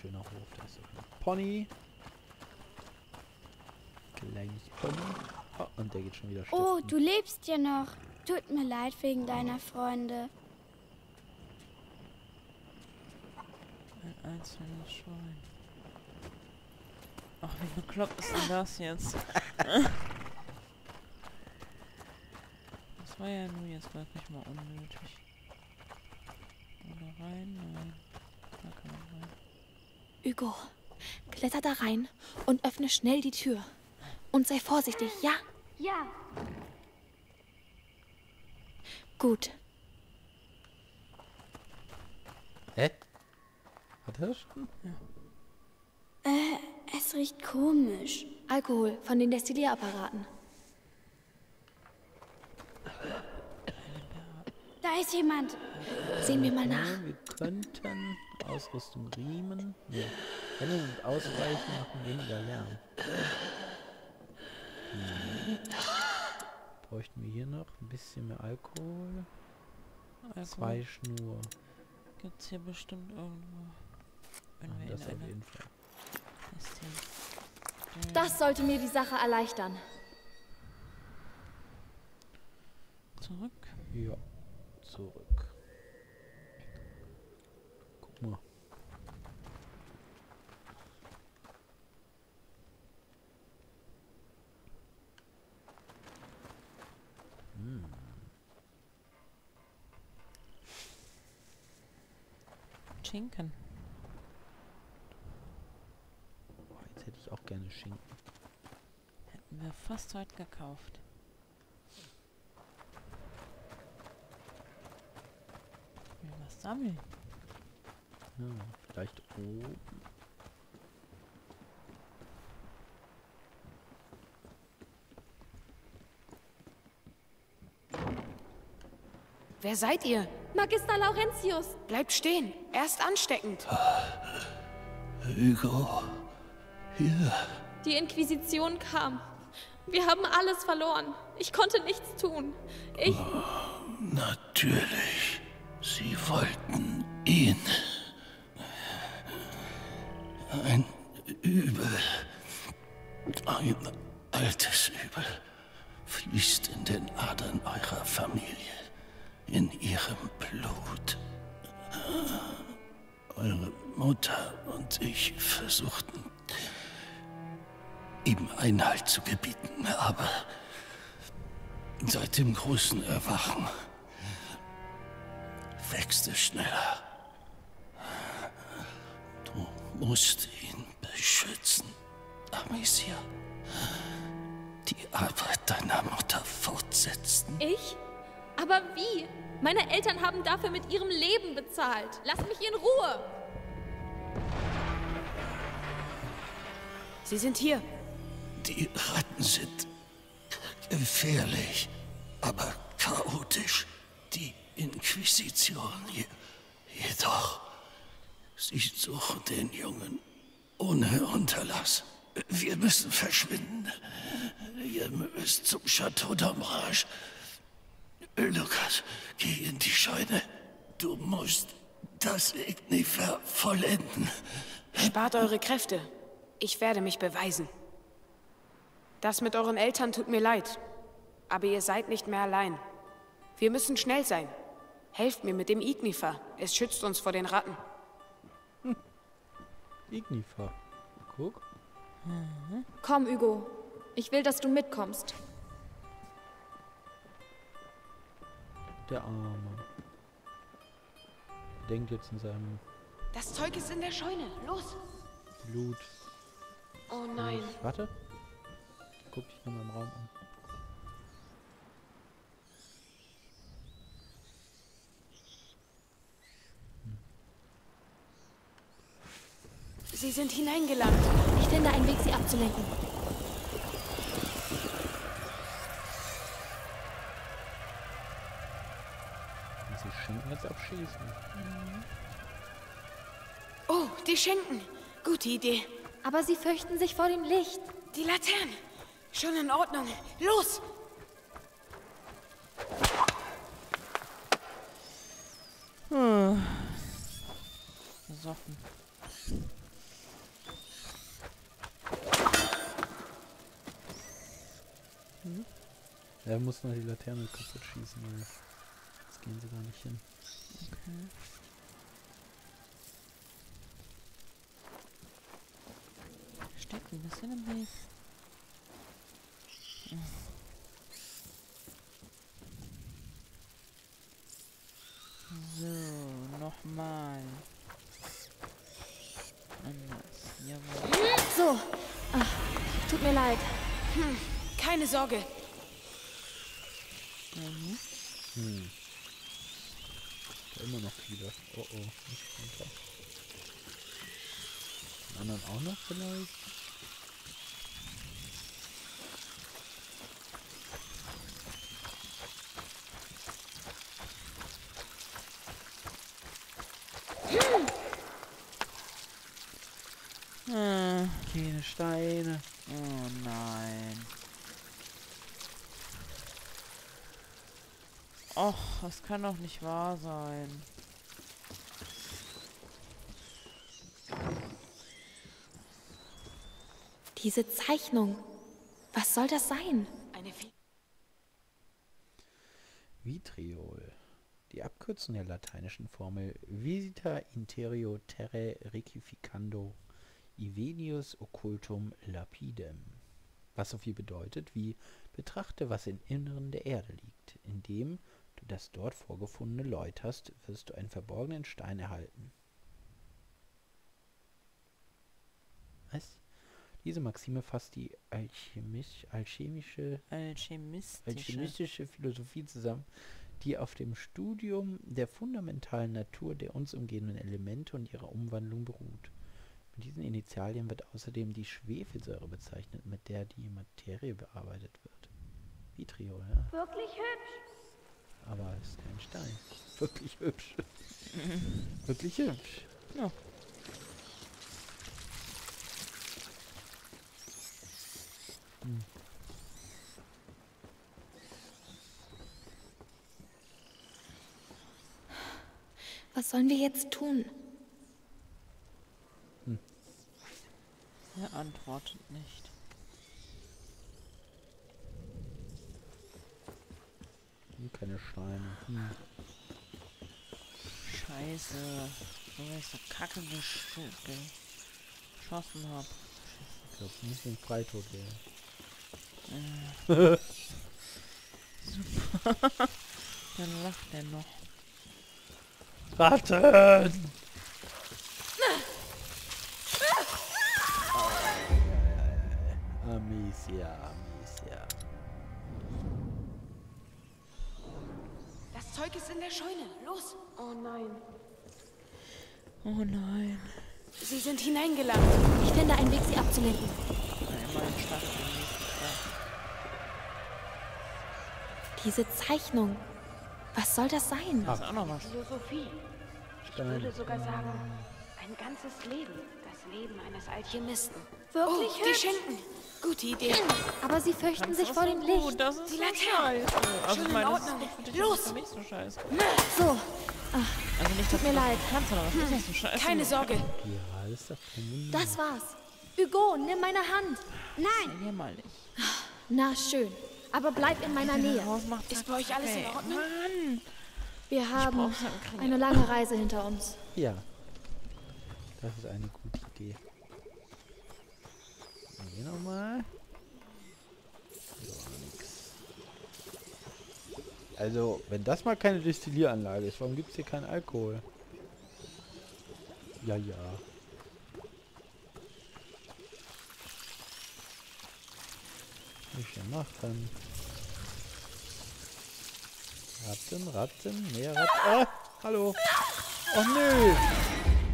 schöner Hof. Da ist auch ein Pony. Kleines Pony. Oh, und der geht schon wieder stiften. Oh, du lebst ja noch. Tut mir leid wegen deiner Freunde. Ein einzelnes Schwein. Ach, wie bekloppt ist denn das jetzt? das war ja nur jetzt wirklich mal unnötig. Oder rein? Nein. Da kann man rein. Hugo, kletter da rein und öffne schnell die Tür. Und sei vorsichtig, ja? Ja. Gut. Hä? Hat er schon? Äh, es riecht komisch. Alkohol von den Destillierapparaten. Da ist jemand. Sehen wir mal nach. Ja, wir könnten Ausrüstung Riemen. Nee. Rennen und Ausweichen machen weniger Lärm. Hm. Bräuchten wir hier noch ein bisschen mehr Alkohol? Also, Zwei Schnur. gibt's hier bestimmt irgendwo. Wenn Ah, wir das in auf jeden Fall. Das sollte mir die Sache erleichtern. Zurück. Ja, zurück. Guck mal. Schinken. Boah, jetzt hätte ich auch gerne Schinken. Hätten wir fast heute gekauft. Ich will was sammeln. Ja, vielleicht oben. Wer seid ihr? Magister Laurentius, Bleibt stehen. Er ist ansteckend. Hugo, hier. die Inquisition kam. Wir haben alles verloren. Ich konnte nichts tun. Ich. Natürlich. Sie wollten ihn. Ein Übel. Ein altes Übel fließt in den Adern eurer Familie. In ihrem Blut. Eure Mutter und ich versuchten, ihm Einhalt zu gebieten, aber seit dem großen Erwachen wächst es schneller. Musst ihn beschützen, Amicia. Die Arbeit deiner Mutter fortsetzen. Ich? Aber wie? Meine Eltern haben dafür mit ihrem Leben bezahlt. Lass mich in Ruhe. Sie sind hier. Die Ratten sind gefährlich, aber chaotisch. Die Inquisition je, jedoch. Sie suchen den Jungen ohne Unterlass. Wir müssen verschwinden. Ihr müsst zum Chateau d'Ambrage. Lukas, geh in die Scheune. Du musst das Ignifer vollenden. Spart eure Kräfte. Ich werde mich beweisen. Das mit euren Eltern tut mir leid. Aber ihr seid nicht mehr allein. Wir müssen schnell sein. Helft mir mit dem Ignifer. Es schützt uns vor den Ratten. Ignifer. Guck. Komm, Hugo. Ich will, dass du mitkommst. Der Arme. Denkt jetzt in seinem Das Zeug ist in der Scheune. Los! Blut. Oh nein. Warte. Guck dich nochmal im Raum um. Sie sind hineingelangt. Ich finde einen Weg, sie abzulenken. Du Schinken jetzt abschießen? Oh, die Schenken. Gute Idee. Aber sie fürchten sich vor dem Licht. Die Laternen. Schon in Ordnung. Los! Besoffen. Er muss noch die Laterne kaputt schießen, weil jetzt gehen sie gar nicht hin. Okay. Steckt ein bisschen im Weg. So, nochmal. Anders. Jawohl. So. Ah, tut mir leid. Keine Sorge. Mhm. Hm. Da immer noch viele. Oh oh, nicht anderen auch noch vielleicht? Ah, Keine Steine. oh nein. Och, das kann doch nicht wahr sein. Diese Zeichnung. Was soll das sein? Eine Vitriol. Die Abkürzung der lateinischen Formel Visita interio terre requificando Ivenius occultum lapidem. Was so viel bedeutet wie betrachte, was im Inneren der Erde liegt. Indem das dort vorgefundene läuterst, wirst du einen verborgenen Stein erhalten. Was? Diese Maxime fasst die alchemisch, alchemische Alchemistische. alchemistische Philosophie zusammen, die auf dem Studium der fundamentalen Natur der uns umgebenden Elemente und ihrer Umwandlung beruht. Mit diesen Initialien wird außerdem die Schwefelsäure bezeichnet, mit der die Materie bearbeitet wird. Vitriol, ja. Wirklich hübsch. Aber es ist kein Stein. Wirklich hübsch. Wirklich hübsch. Ja. Was sollen wir jetzt tun? Er antwortet nicht. Hm, Steine. Hm. Scheiße. So weil ich so kacke gesch geschossen hab. Ich glaube, nicht den Freitod wäre. Dann lacht er noch. Ratten! Der Scheune. Los. Oh nein. Oh nein. Sie sind hineingelangt. Ich finde einen Weg, sie abzulenken. Diese Zeichnung. Was soll das sein? Das ist auch noch was. Philosophie. Ich würde sogar sagen, ein ganzes Leben. Das Leben eines Alchemisten. Wirklich oh, die hübsch. Schinken. Gute Idee. Aber sie fürchten sich Das vor dem so Licht. gut, Das ist Die so Laterne. scheiße. Also ich in meine, das ist gut für dich, Los. das für mich so scheiße. So, Also nicht, dass mir das leid. kannst, aber was ist das so scheiße? Keine Sorge. Ja, das ist Wunder. das war's. Hugo, nimm meine Hand. Nein, Hier mal nicht. Na schön. Aber bleib in meiner Nähe. Ist bei euch alles in. Ordnung? Mann. Wir haben eine lange Reise hinter uns. Ja. Das ist eine gute Idee. Hier nochmal. Ja. Also, wenn das mal keine Destillieranlage ist, warum gibt es hier keinen Alkohol? Ja, ja. Ich denn machen? Ratten, Ratten, mehr Ratten. Ah, hallo. Oh nö.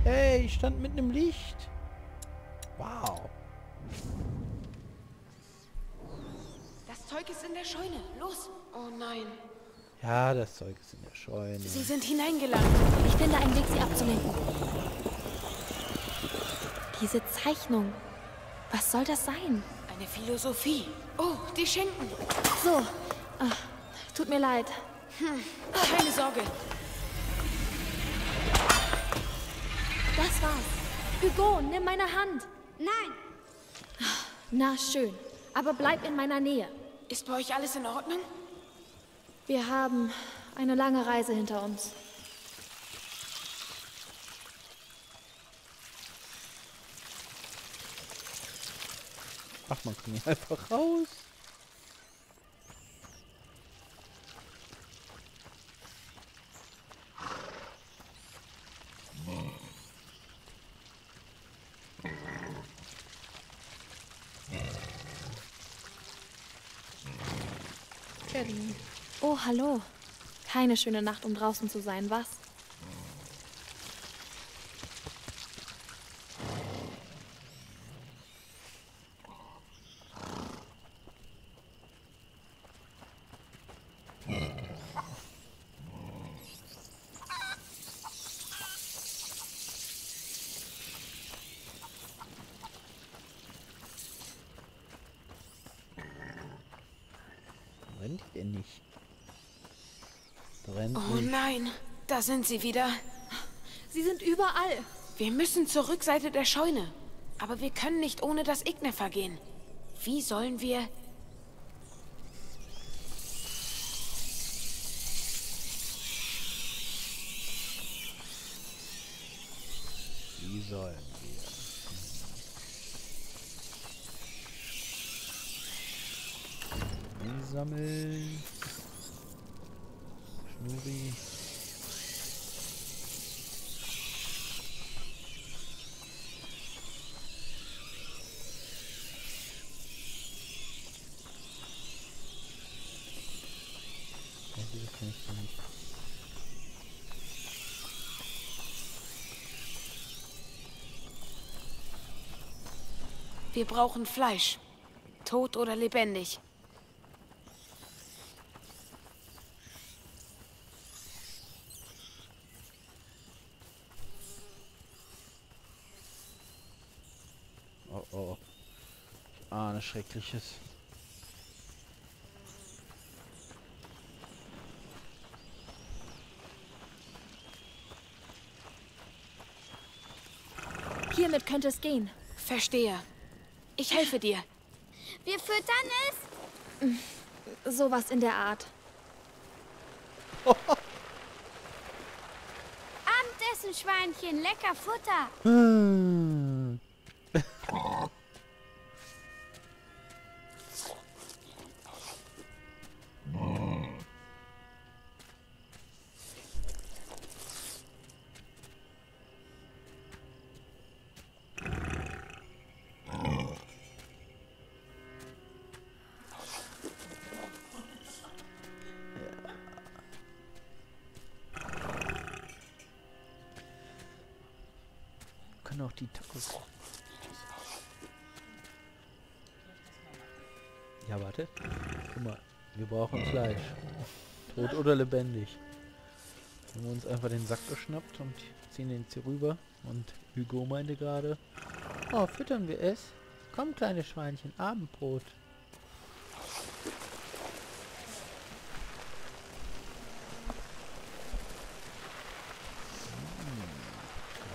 Hey, ich stand mitten im Licht. Wow. Das Zeug ist in der Scheune. Los. Oh nein. Ja, das Zeug ist in der Scheune. Sie sind hineingelangt. Ich finde einen Weg, sie abzulenken. Diese Zeichnung. Was soll das sein? Eine Philosophie. Oh, die Schinken. So, ah, tut mir leid. Keine Sorge. Hugo, nimm meine Hand. Nein, Na schön, aber bleib in meiner Nähe. Ist bei euch alles in Ordnung? Wir haben eine lange Reise hinter uns. Ach, man kann hier einfach raus. Kelly. Oh, hallo. Keine schöne Nacht, um draußen zu sein, was? Brennt die denn nicht? Brennt Oh nicht. Nein, da sind sie wieder. Sie sind überall. Wir müssen zur Rückseite der Scheune. Aber wir können nicht ohne das Ignefer gehen. Wie sollen wir... Wie sollen wir? Einsammeln. Schnurri. Ja, diese kann ich doch nicht. Wir brauchen Fleisch. Tot oder lebendig. Oh oh. Ich ahne Schreckliches. Hiermit könnte es gehen. Verstehe. Ich helfe dir. wir füttern es. Sowas in der Art. Abendessen, Schweinchen, lecker Futter. Auch die Tacos. Ja, warte. Guck mal, wir brauchen Fleisch. Tot oder lebendig. Haben wir uns einfach den Sack geschnappt und ziehen den hier rüber. Und Hugo meinte gerade, oh, füttern wir es? Komm, kleine Schweinchen, Abendbrot.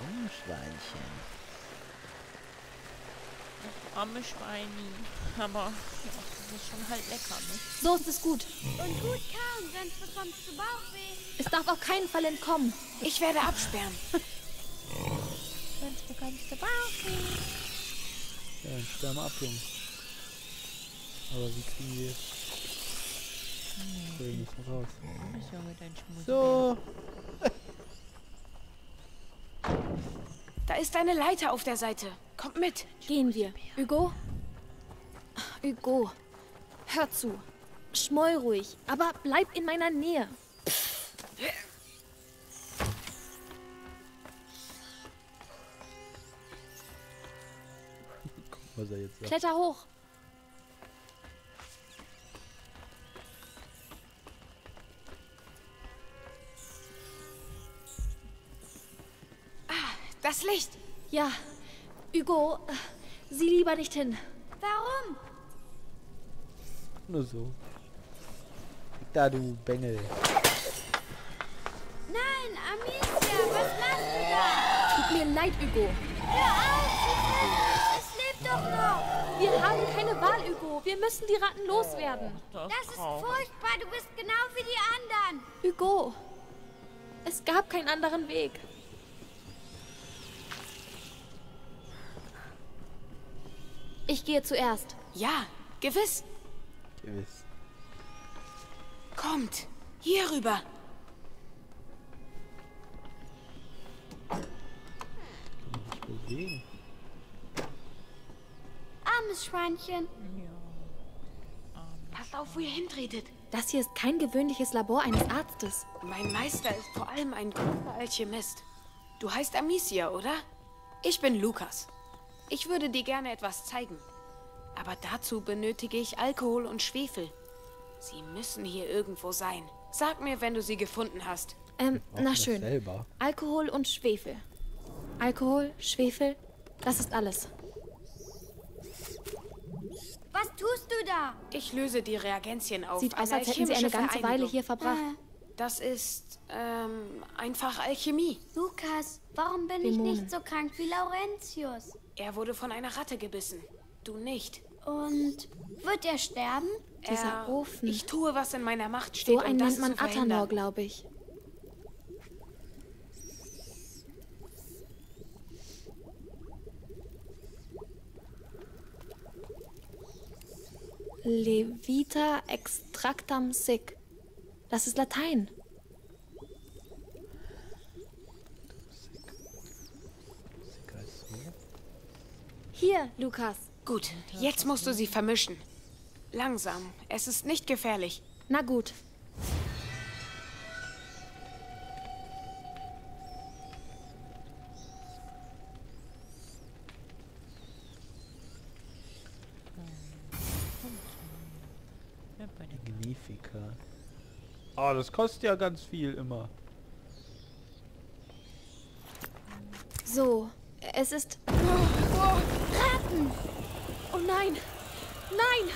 Komm, Schweinchen. Arme Schweini. Aber ja, das ist schon halt lecker, ne? So ist es gut. Und gut kauen, sonst bekommst du Bauchweh. Es darf auf keinen Fall entkommen. Ich werde absperren. Sonst bekommst du Bauchweh. Ja, dann sperren wir ab, Jungs. Aber wie kriegen wir es? Wir müssen raus. So, Da ist eine Leiter auf der Seite. Kommt mit. Gehen wir. Hugo? Hugo, hör zu. Schmoll ruhig, aber bleib in meiner Nähe. guck, was er jetzt sagt. Kletter hoch. Das Licht. Ja, Hugo, sieh lieber nicht hin. Warum? Nur so. Da, du Bengel. Nein, Amicia, was machst du da? Tut mir leid, Hugo. Es lebt doch noch. Wir haben keine Wahl, Hugo. Wir müssen die Ratten loswerden. Das, Das ist furchtbar. Du bist genau wie die anderen. Hugo, es gab keinen anderen Weg. Ich gehe zuerst. Ja, gewiss. Gewiss. Kommt, hier rüber. Armes Schweinchen. Passt auf, wo ihr hintretet. Das hier ist kein gewöhnliches Labor eines Arztes. Mein Meister ist vor allem ein guter Alchemist. Du heißt Amicia, oder? Ich bin Lukas. Ich würde dir gerne etwas zeigen. Aber dazu benötige ich Alkohol und Schwefel. Sie müssen hier irgendwo sein. Sag mir, wenn du sie gefunden hast. Ähm, na schön. Selber. Alkohol und Schwefel. Alkohol, Schwefel, das ist alles. Was tust du da? Ich löse die Reagenzien auf. Sieht aus, als hätten sie eine ganze Weile hier verbracht. Das ist, ähm, einfach Alchemie. Lukas, warum bin ich Dämonen. nicht so krank wie Laurentius? Er wurde von einer Ratte gebissen. Du nicht. Und wird er sterben? Dieser er, Ofen. Ich tue, was in meiner Macht steht, So einen um das nennt man. Athanor, glaube ich. Levita extractam sic. Das ist Latein. Sicker als so. Hier, Lukas. Gut, jetzt musst du sie vermischen. Langsam. Es ist nicht gefährlich. Na gut. Magnifica. Oh, das kostet ja ganz viel immer. So, es ist. Oh nein! Nein!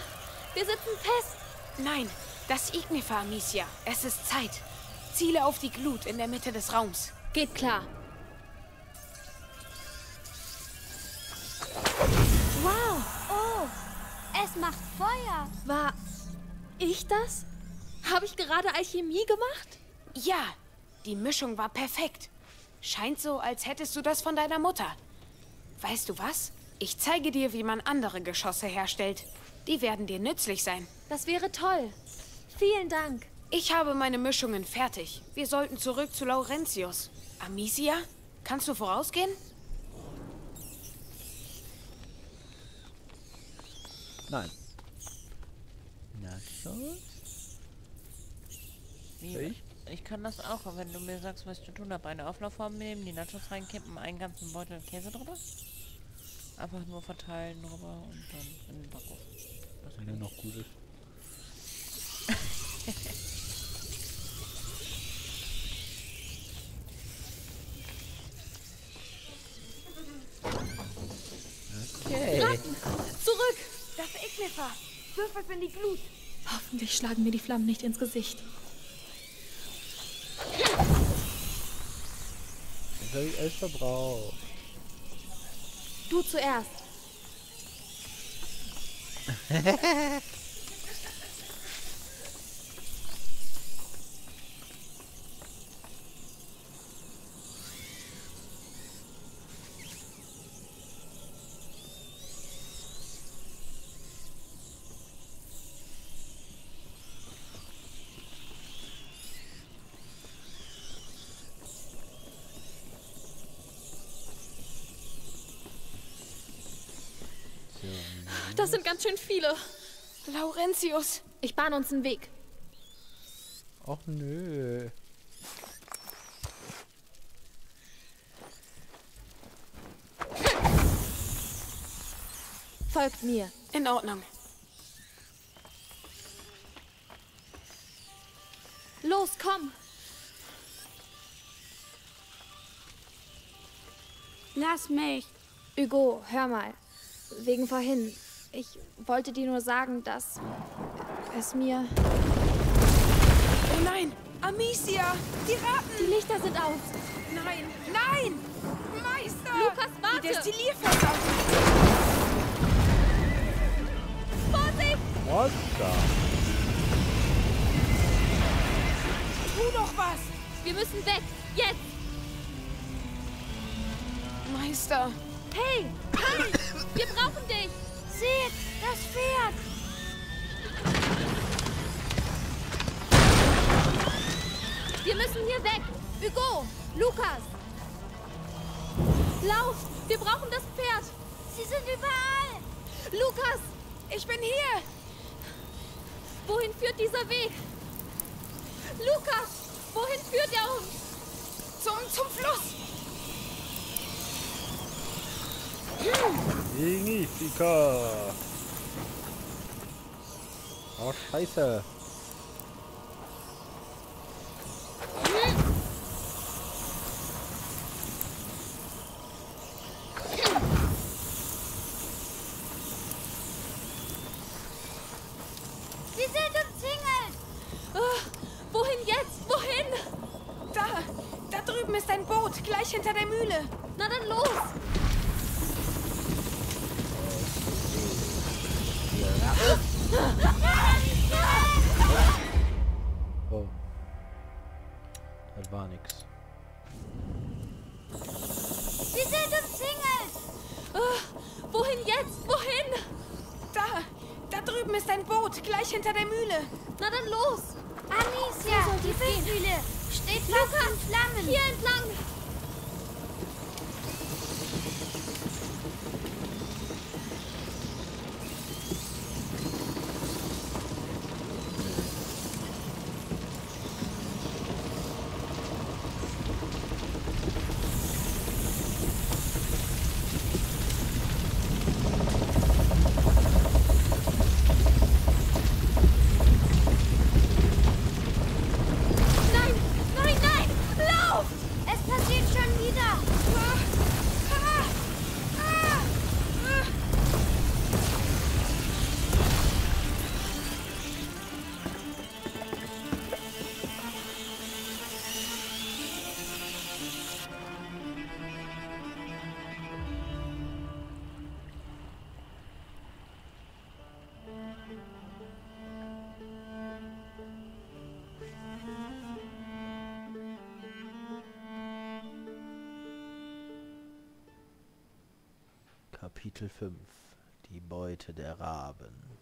Wir sitzen fest! Nein, das Ignifer, Amicia. Es ist Zeit. Ziele auf die Glut in der Mitte des Raums. Geht klar. Wow! Oh, es macht Feuer. War ich das? Habe ich gerade Alchemie gemacht? Ja, die Mischung war perfekt. Scheint so, als hättest du das von deiner Mutter. Weißt du was? Ich zeige dir, wie man andere Geschosse herstellt. Die werden dir nützlich sein. Das wäre toll. Vielen Dank. Ich habe meine Mischungen fertig. Wir sollten zurück zu Laurentius. Amicia, kannst du vorausgehen? Nein. Nachos? Wie? Ich? Ich kann das auch, aber wenn du mir sagst, was ich zu tun habe. Eine Auflaufform nehmen, die Nachos reinkippen, einen ganzen Beutel Käse drüber. Einfach nur verteilen drüber und dann in den Backofen. Das Wenn er noch gut ist. Okay. Zurück! Das Ignifer. Wirf es in die Glut. Hoffentlich schlagen mir die Flammen nicht ins Gesicht. Jetzt habe ich alles verbraucht. Du zuerst. So, Das sind ganz schön viele. Laurentius. Ich bahne uns einen Weg. Och nö. Folgt mir. In Ordnung. Los, komm! Lass mich. Hugo, hör mal. Wegen vorhin. Ich wollte dir nur sagen, dass es mir. Oh nein! Amicia! Die Ratten! Die Lichter sind aus. Nein! Nein! Meister! Lukas, Die warte! Destillierfässer! Vorsicht! Was da? Tu doch was! Wir müssen weg! Jetzt! Meister! Hey! Hey! Wir brauchen dich! Seht, das Pferd! Wir müssen hier weg! Hugo! Lukas! Lauf! Wir brauchen das Pferd! Sie sind überall! Lukas! Ich bin hier! Wohin führt dieser Weg? Lukas! Wohin führt er uns? Zum, zum Fluss! Significa. Oh, scheiße. Fast in Flammen! Hier entlang! Kapitel 5 Die Beute der Raben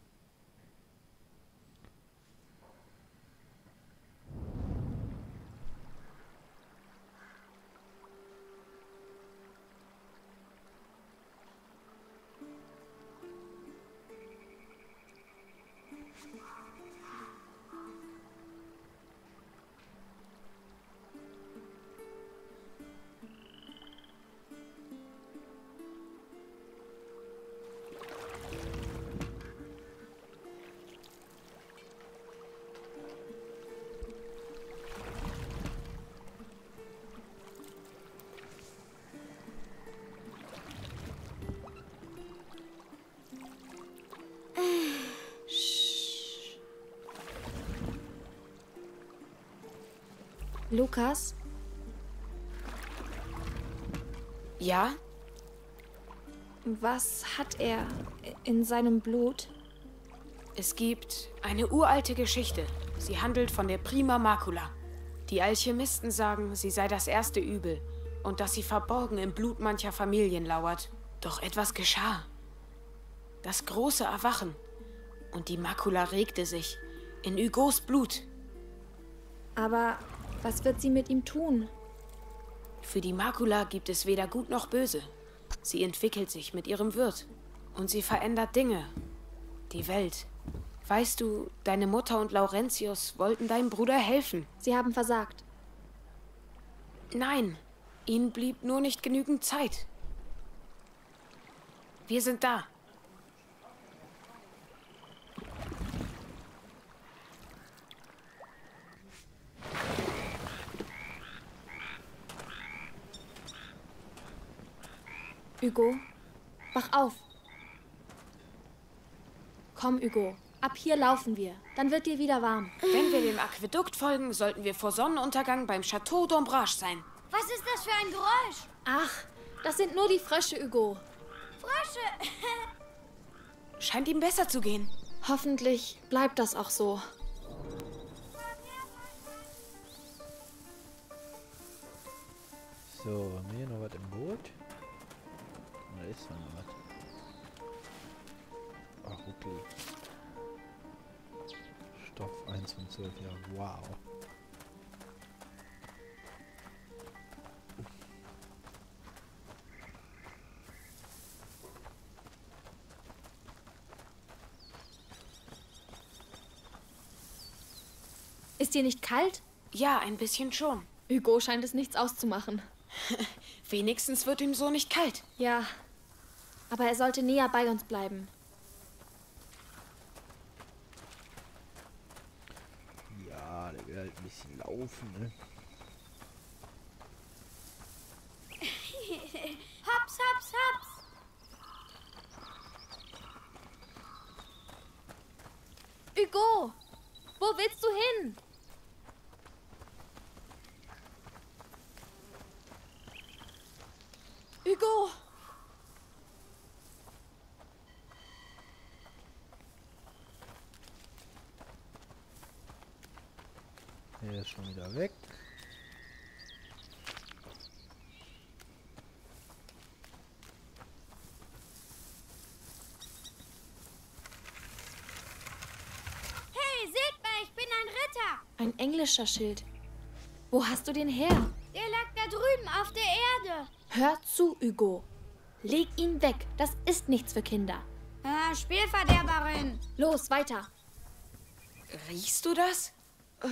Lukas? Ja? Was hat er in seinem Blut? Es gibt eine uralte Geschichte. Sie handelt von der Prima Macula. Die Alchemisten sagen, sie sei das erste Übel und dass sie verborgen im Blut mancher Familien lauert. Doch etwas geschah. Das große Erwachen. Und die Makula regte sich. In Hugos Blut. Aber was wird sie mit ihm tun? Für die Makula gibt es weder Gut noch Böse. Sie entwickelt sich mit ihrem Wirt. Und sie verändert Dinge. Die Welt. Weißt du, deine Mutter und Laurentius wollten deinem Bruder helfen. Sie haben versagt. Nein, ihnen blieb nur nicht genügend Zeit. Wir sind da. Hugo, wach auf. Komm, Hugo. Ab hier laufen wir. Dann wird dir wieder warm. Wenn wir dem Aquädukt folgen, sollten wir vor Sonnenuntergang beim Château d'Ombrage sein. Was ist das für ein Geräusch? Ach, Das sind nur die Frösche, Hugo. Frösche! Scheint ihm besser zu gehen. Hoffentlich bleibt das auch so. So, haben wir hier noch was im Boot? Da ist noch was. Ach, okay. Stoff 1 von 12, ja, wow. Ist dir nicht kalt? Ja, ein bisschen schon. Hugo scheint es nichts auszumachen. Wenigstens wird ihm so nicht kalt. Ja, aber er sollte näher bei uns bleiben. Ja, der will halt ein bisschen laufen, ne? Hops, hops, hops! Hugo, wo willst du hin? Hugo! Er ist schon wieder weg. Hey, seht mal, ich bin ein Ritter! Ein englischer Schild. Wo hast du den her? Der lag da drüben auf der Erde. Hör zu, Hugo. Leg ihn weg. Das ist nichts für Kinder. Ah, Spielverderberin! Los, weiter. Riechst du das?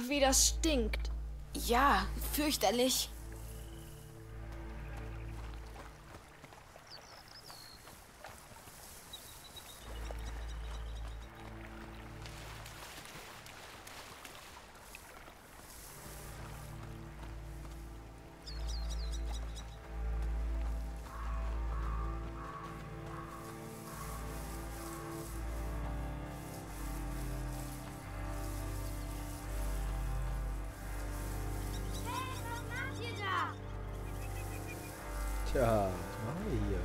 Wie das stinkt. Ja, fürchterlich. Tja, was machen wir hier?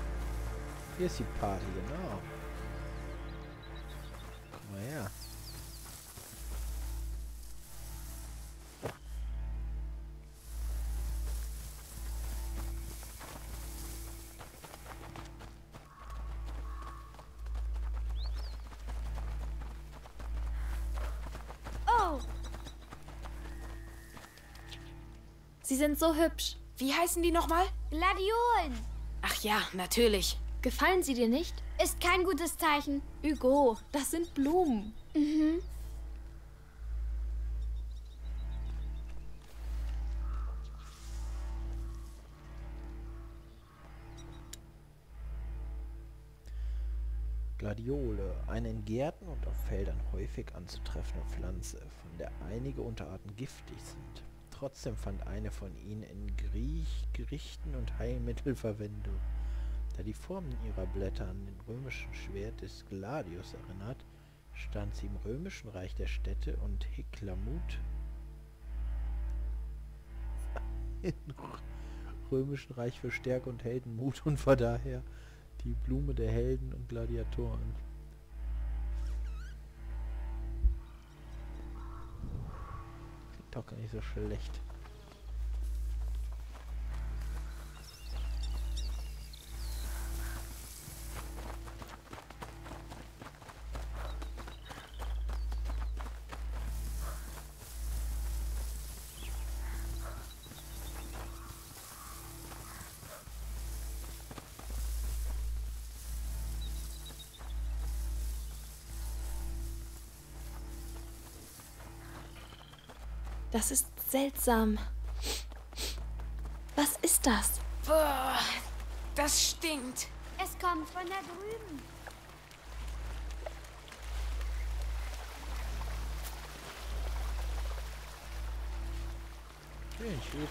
Hier ist die Party, genau. Komm mal her. Oh, Sie sind so hübsch. Wie heißen die nochmal? Gladiolen! Ach ja, natürlich. Gefallen sie dir nicht? Ist kein gutes Zeichen. Hugo, das sind Blumen. Gladiole, eine in Gärten und auf Feldern häufig anzutreffende Pflanze, von der einige Unterarten giftig sind. Trotzdem fand eine von ihnen in Griech Gerichten und Heilmitteln Verwendung. Da die Form ihrer Blätter an den römischen Schwert des Gladius erinnert, stand sie im römischen Reich der Städte und Heklamut im römischen Reich für Stärke und Heldenmut und war daher die Blume der Helden und Gladiatoren. Doch nicht so schlecht. Das ist seltsam. Was ist das? Boah, das stinkt. Es kommt von da drüben. Schön, Schwefel.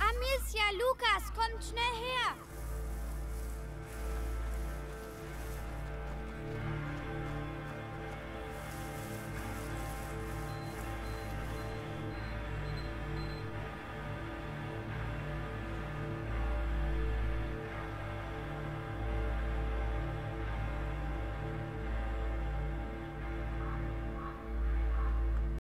Amicia, Lukas, kommt schnell her.